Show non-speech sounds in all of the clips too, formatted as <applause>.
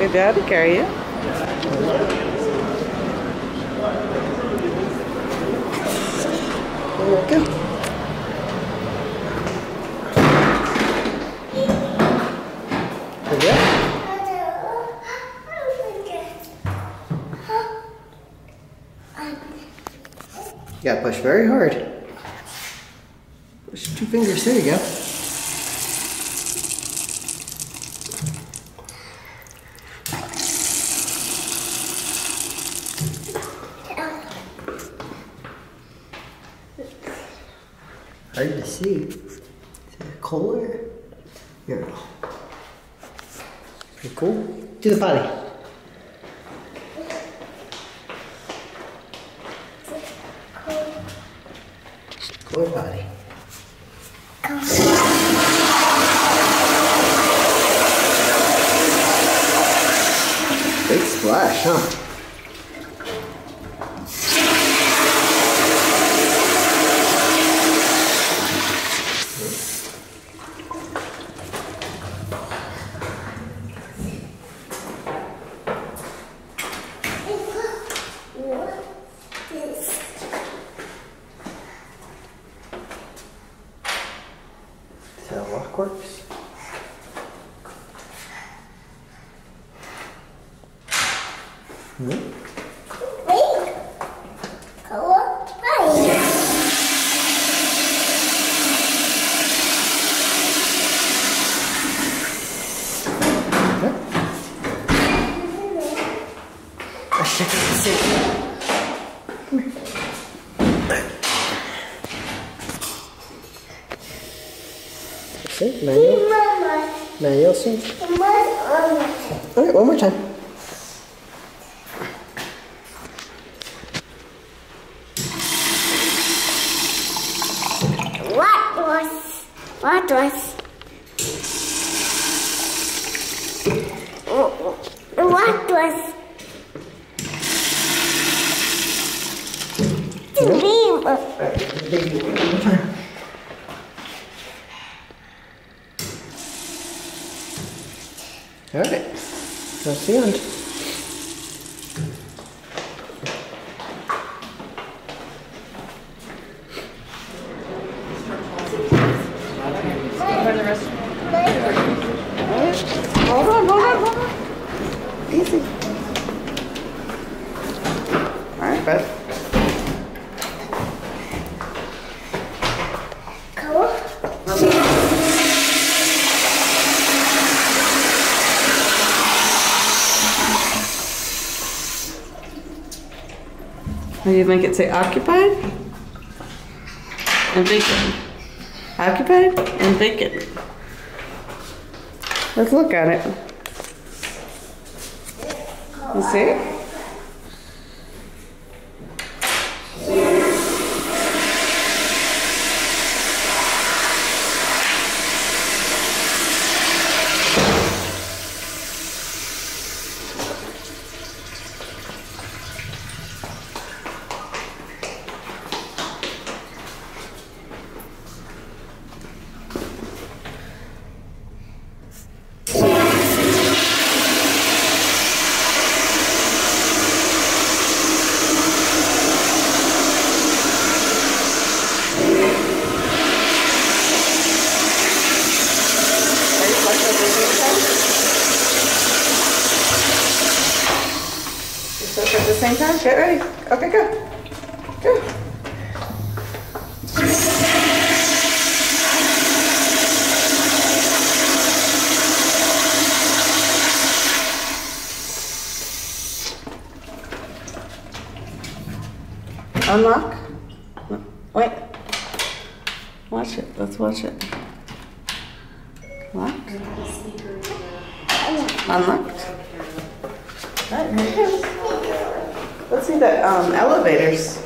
Your dad carry it. There. You gotta push very hard. Push two fingers, there you go. Cool. Do the party. Mm-hmm. What was the name Heard. That's the end. Maybe make it say occupied and vacant. Occupied and vacant. Let's look at it. You see? Locked? Unlocked? Let's see the um, elevators.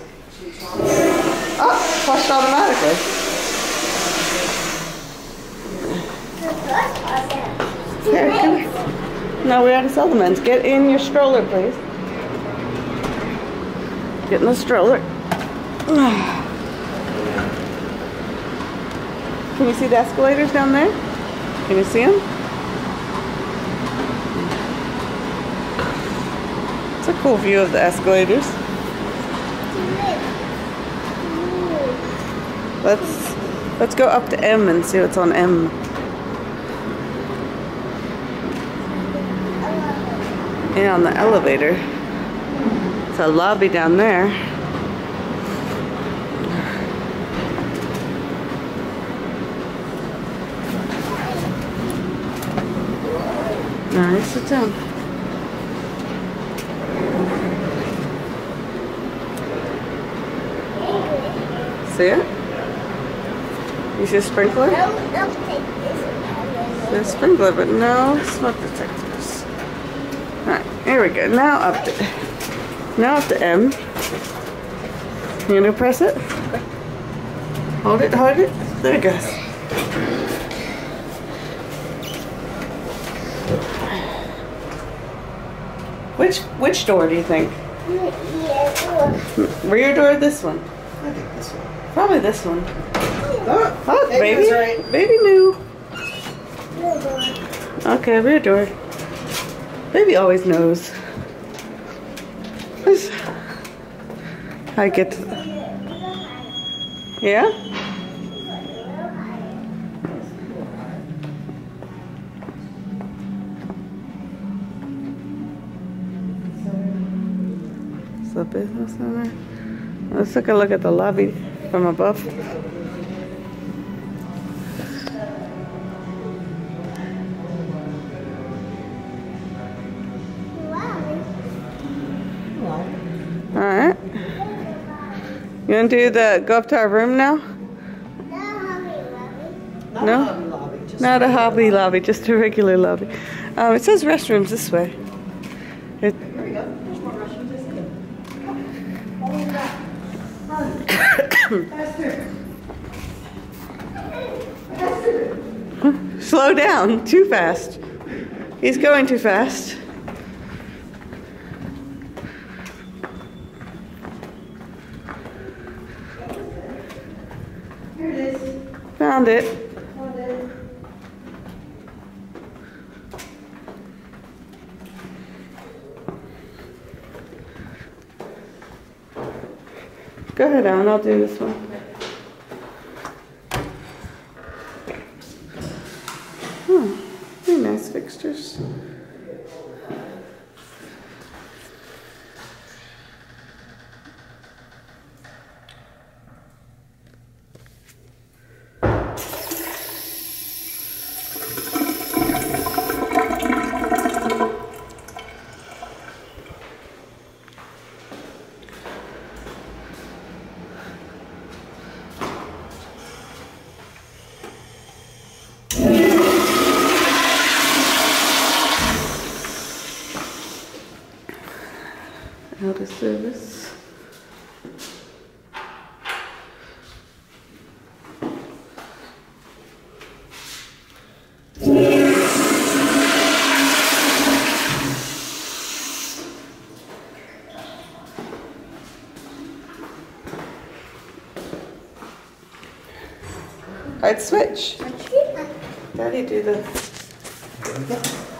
Oh, flushed automatically. There, come Now we're out of Seldomans. Get in your stroller, please. Get in the stroller. <sighs> Can you see the escalators down there? Can you see them? It's a cool view of the escalators. Let's let's go up to M and see what's on M. Yeah, on the elevator. It's a lobby down there. Nice, sit down. See it? You see a sprinkler? The sprinkler, but no smoke detectors. Alright, here we go. Now up to now up to M. You gonna press it? Hold it, hold it. There it goes. Which which door do you think? Rear door or this one? I think this one. Probably this one. Oh, Oh, baby. right. Baby knew. Okay, rear door. Baby always knows. <laughs> I get to. Yeah? Let's take a look at the lobby from above. Alright. You want to do the go up to our room now? Not No? a Hobby Lobby, just Not a hobby lobby, just a regular lobby. Um, it says restrooms this way. It, There we go. There's more Russians. This good. Faster. Faster. Slow down, too fast. He's going too fast. Here it is. Found it. Found it. Go ahead, Alan. I'll do this one. Hmm, very nice fixtures. Out service. I'd switch. Daddy do the.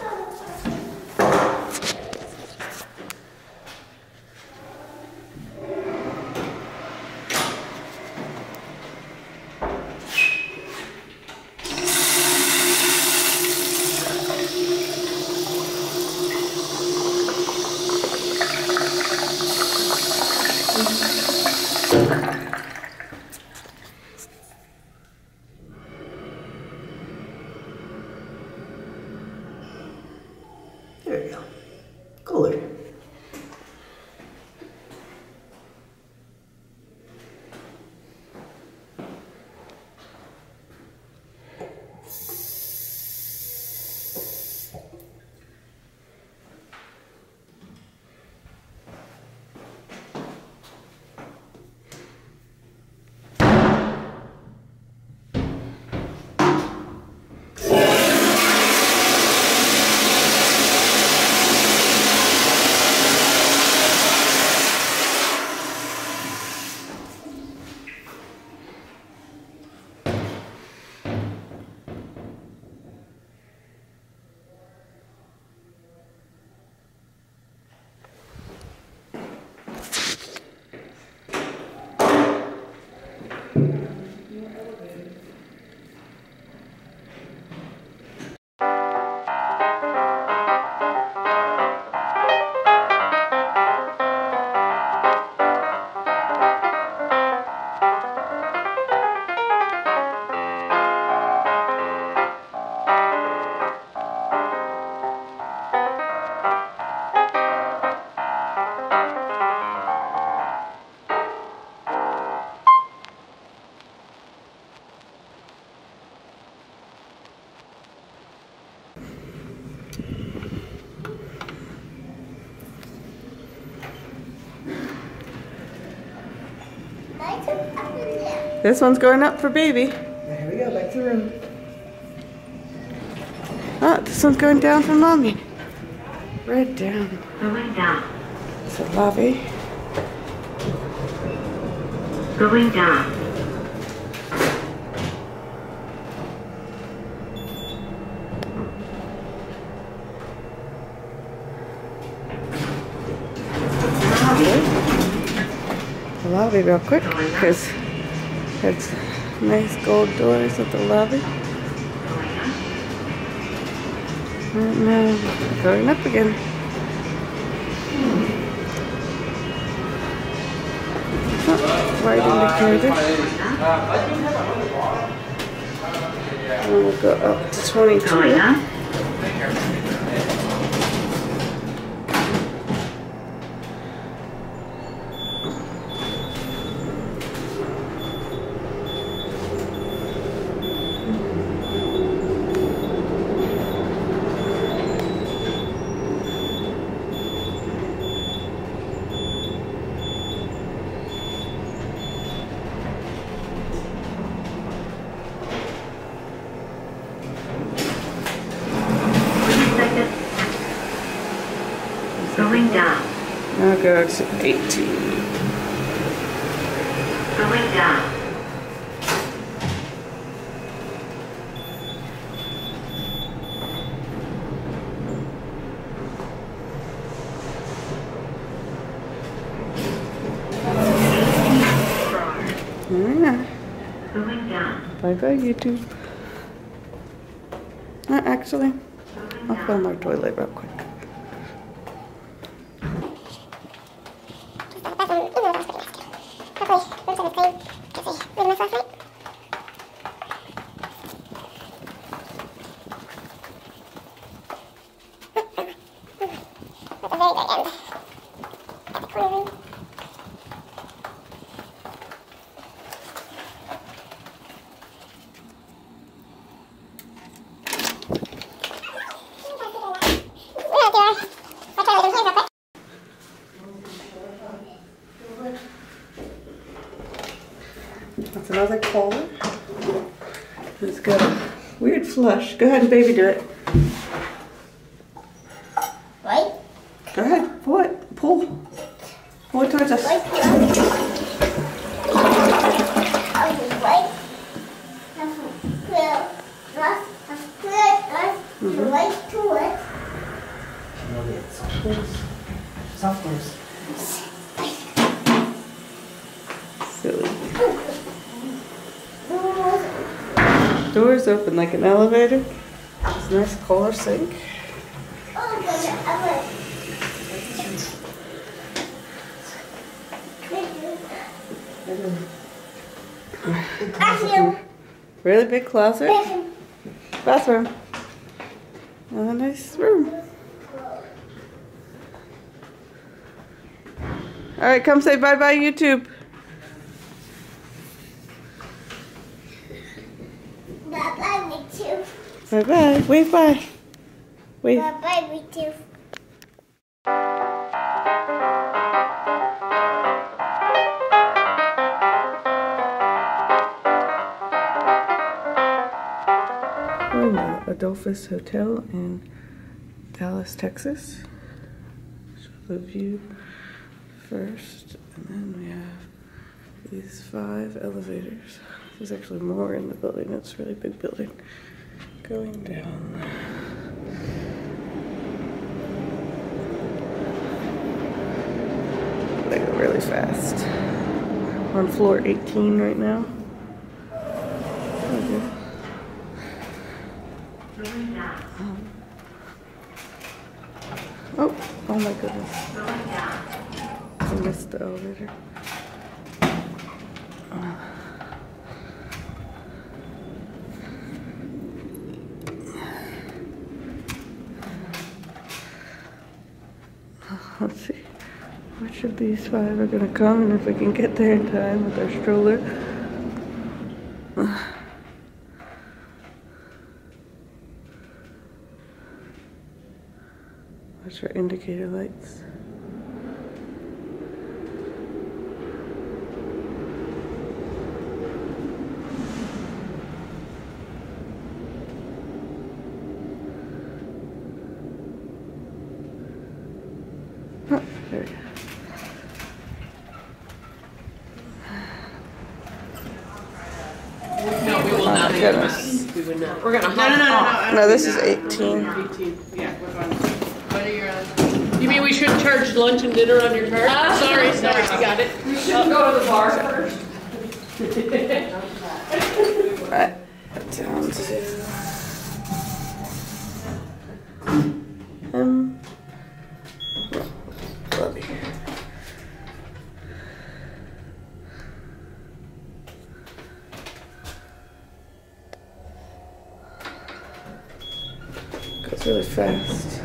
This one's going up for baby. Now, here we go, back to the room. Ah, this one's going down for mommy. Right down. Going down. So Lavi. Going down. lobby real quick because it's nice gold doors at the lobby. Mm, and now going up again. Oh, white indicator. And we'll go up to 22. Going up. Second. Going down. Now go to 18. Going down. Going down. Bye bye, YouTube. Uh, actually, I'll film our toilet real quick. That's another Kohler. It's got a weird flush. Go ahead and baby do it. Right? Go ahead, pull it. Pull. Pull it towards us. Right? Right? Right to it. Sophomores. Silly. Like an elevator. It's a nice color sink. Oh, goodness, I will. Bathroom. Really big closet. Bathroom. Bathroom. And a nice room. All right, come say bye bye, YouTube. Bye-bye, me too. Bye bye. Wave bye. Wave. Bye-bye, me too. We're in the Adolphus Hotel in Dallas, Texas. Show the view first, and then we have these five elevators. There's actually more in the building. It's a really big building. Going down. They go really fast. We're on floor 18 right now. Oh, oh my goodness. I missed the elevator. Let's see. Which of these five are gonna come and if we can get there in time with our stroller. <sighs> Watch our indicator lights. goodness. We would not. We're gonna hop No, no, this is 18. 18, yeah, we're going. What are your, uh, You mean we should charge lunch and dinner on your card? Sorry, sorry, you got it. We should go to the bar first. Right. Down to. Um. Love you. Goes really fast.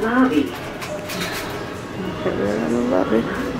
Lobby. Put it in the lobby.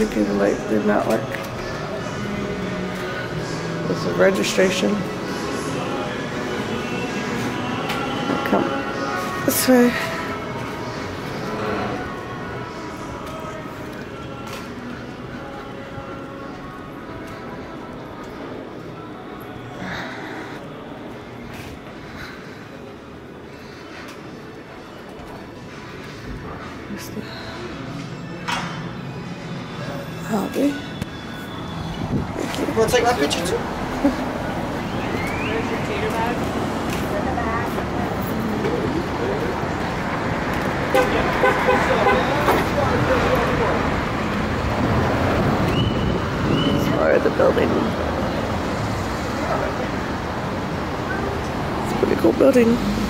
Indicator light did not work. It's a registration. Come this way. Or the building. It's a pretty cool building.